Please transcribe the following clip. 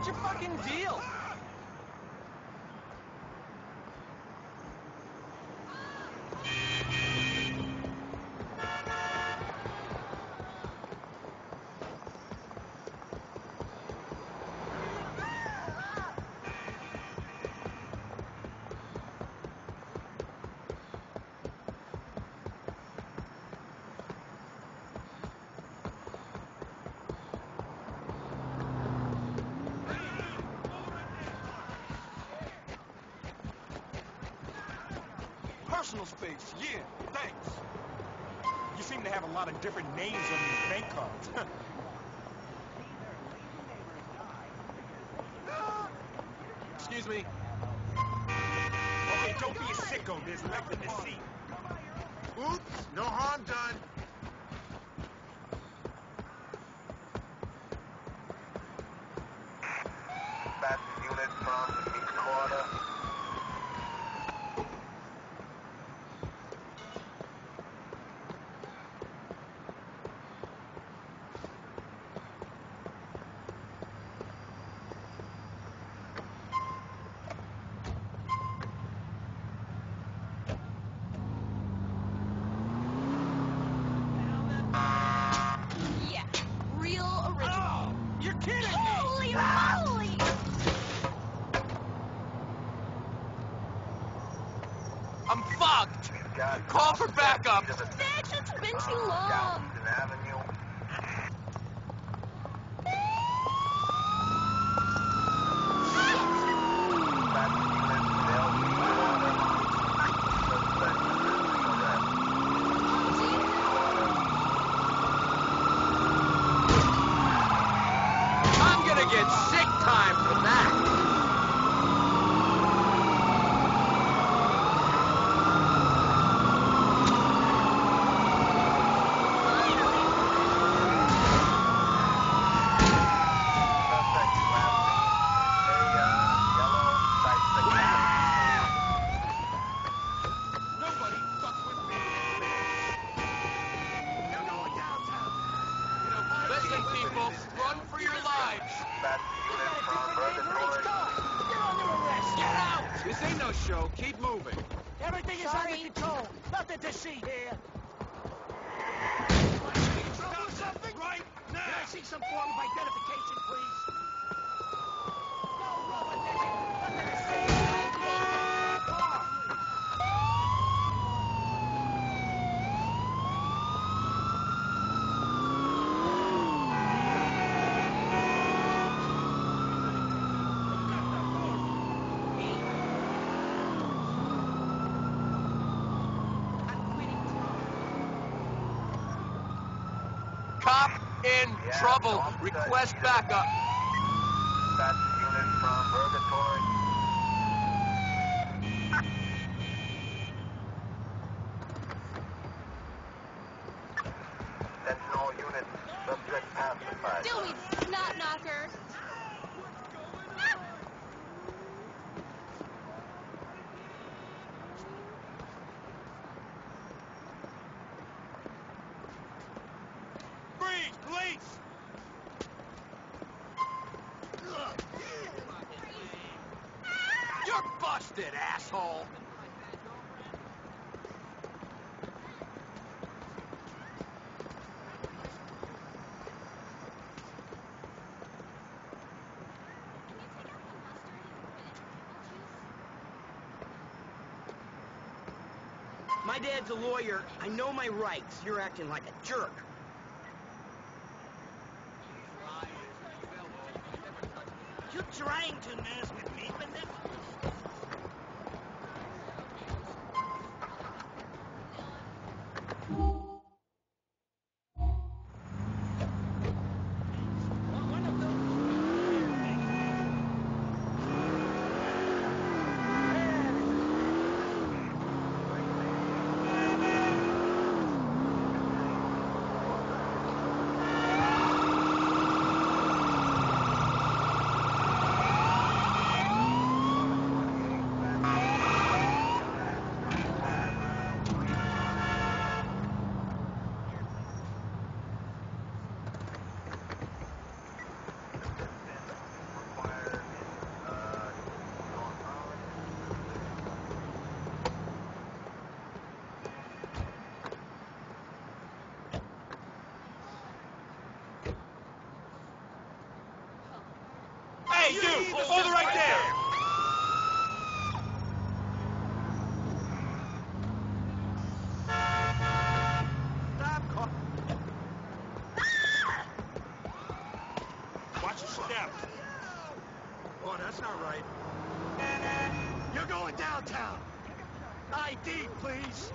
What's your fucking deal? Personal space, yeah, thanks. You seem to have a lot of different names on your bank cards. Excuse me. okay, don't be a sicko. There's left in the seat. Oops, no harm done. Dispatch unit from each quarter. I'm fucked. Call for backup. Bitch, it's been too long. This ain't no show. Keep moving. Everything is Sorry. under control. Nothing to see here. Stop something right now. Can I see some form of identification, please? No rubber, Nothing to see. Come on. Cop in Yeah, trouble. Request backup. Dispatch unit from Purgatory. Busted, asshole. My dad's a lawyer. I know my rights. You're acting like a jerk. You're trying to mess with me, Vanessa? One of Hey, you! Hold it right there! Stop car. Watch your step. Oh, that's not right. You're going downtown. ID, please.